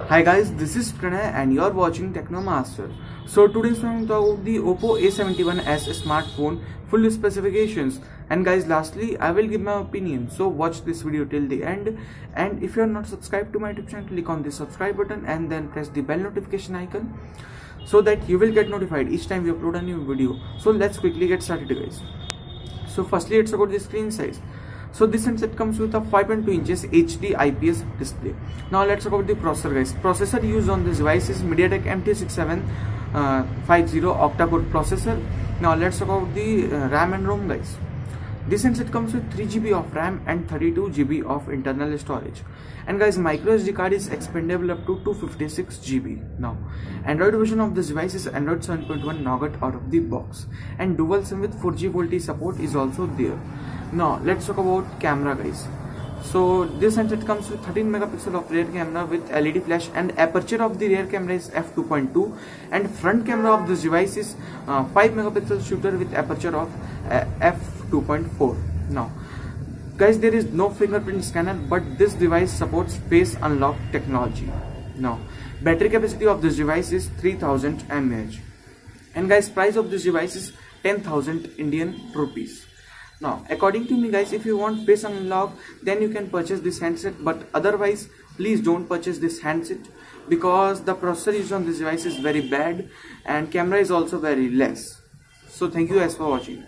Hi guys, this is Pranay and you're watching Technomaster. So today's I'm talking about the Oppo A71s smartphone full specifications and guys lastly I will give my opinion so watch this video till the end and if you're not subscribed to my YouTube channel click on the subscribe button and then press the bell notification icon so that you will get notified each time we upload a new video. So let's quickly get started guys. So firstly it's about the screen size so this handset comes with a 5.2 inches HD IPS display. Now let's talk about the processor guys. Processor used on this device is MediaTek MT6750 uh, octa-core processor. Now let's talk about the uh, RAM and ROM guys. This handset comes with 3 GB of RAM and 32 GB of internal storage. And guys, micro SD card is expandable up to 256 GB. Now, Android version of this device is Android 7.1 Nougat out of the box. And dual SIM with 4G VoLTE support is also there. Now, let's talk about camera guys. So this handset comes with 13 megapixel of rear camera with LED flash and aperture of the rear camera is f2.2 and front camera of this device is uh, 5 megapixel shooter with aperture of uh, f 2.4 now guys there is no fingerprint scanner but this device supports face unlock technology. Now battery capacity of this device is 3000 mAh and guys price of this device is 10000 indian rupees now according to me guys if you want face unlock then you can purchase this handset. But otherwise please don't purchase this handset because the processor used on this device is very bad and camera is also very less. So thank you guys for watching